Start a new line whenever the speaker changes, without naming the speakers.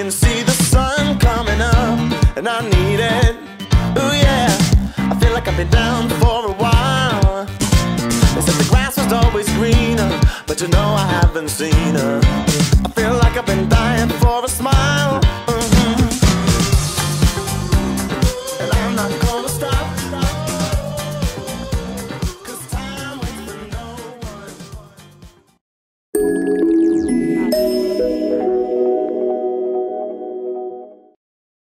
can see the sun coming up, and I need it. Ooh yeah, I feel like I've been down for a while. They said the grass was always greener, but you know I haven't seen her. Thank you.